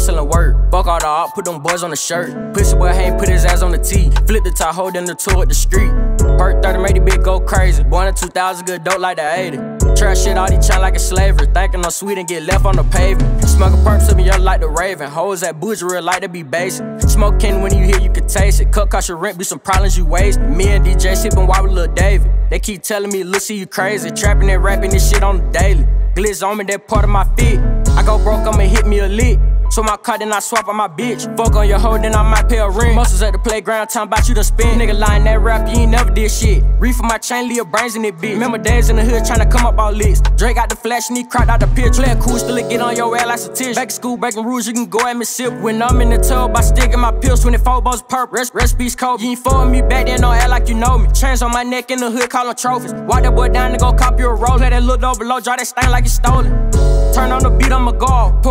selling work. Fuck all the art, put them boys on the shirt. Pussy boy ain't put his ass on the tee. Flip the hold in the tour at the street. Perk 30 made the bitch go crazy. Born in 2000, good dope like the 80. Trash shit, all these child like a slavery. Thinking I'm sweet and get left on the pavement. Smoking to me, young like the raven. Hoes at bougie, real like to be basic. Smoke candy when you hear, you can taste it. Cut cost your rent, be some problems you waste. Me and DJ sipping while with Lil David. They keep telling me, look, see you crazy. Trapping and rapping this shit on the daily. Glitz on me, that part of my fit. I go broke, I'ma hit me a lick. So my car, then I swap on my bitch. Fuck on your hoe, then I might pay a ring. Muscles at the playground, time about you to spin. Nigga lying that rap, you ain't never did shit. Reef my chain, leave brains in it, bitch. Remember days in the hood trying to come up all licks. Drake got the flash and he cried out the pitch. Play cool, still get on your ass like a titch. Back to school, breaking rules, you can go at me sip. When I'm in the tub, I stick in my pills. 24 balls purple, rest, recipes cold. You ain't following me back then, don't act like you know me. Chains on my neck in the hood, call them trophies. Walk that boy down to go copy a roll. Let that look over draw that stain like you stolen.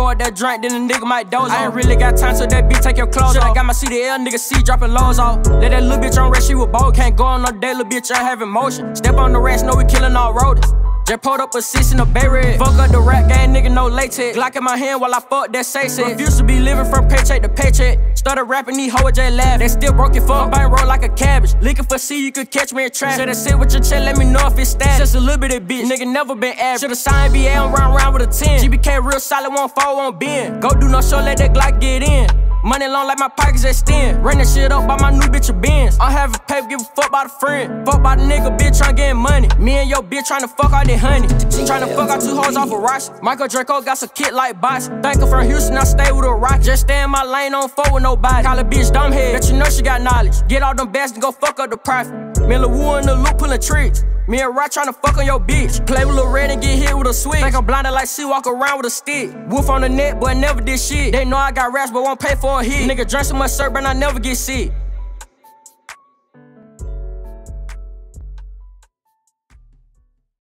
Pour that drink, then the nigga might doze I ain't really got time, so that bitch take your clothes Shit, off. I got my CDL, nigga C dropping lows off. Let that little bitch on rest, she was bold. Can't go on no day, little bitch, I have emotion. Step on the rest, know we killing all rodents. Just pulled up a six in a bay red. Fuck up the rap game, nigga, no latex. Glock in my hand while I fuck that say set. Used to be living from paycheck to paycheck. Started rapping, these hoes just laugh. They still broke your phone, bang roll like a cabbage. Looking for C, you could catch me in traffic. Should've sit with your chill, let me know if it's static. Just a little bit of bitch, nigga, never been average. Should've signed BA, I'm round round with a 10. GBK real solid, won't fall, won't bend. Go do no show, let that Glock get in. Money long like my pockets extend. Run that shit up by my new I have a paper, give a fuck about a friend. Fuck about a nigga, bitch, tryna get money. Me and your bitch tryna fuck out that honey. She tryna fuck out two hoes off a rock. Michael Draco got some kit like bots. Thank her from Houston, I stay with a rock. Just stay in my lane, on fuck with nobody. Call a bitch dumb head, bet you know she got knowledge. Get all them bags and go fuck up the profit. And Wu in the loop pulling tricks. Me and Rock tryna fuck on your bitch. Play with Lil Red and get hit with a switch. Think I'm blinded like she walk around with a stick. Wolf on the net, but never did shit. They know I got raps, but won't pay for a hit. Nigga drink so much syrup, and I never get sick.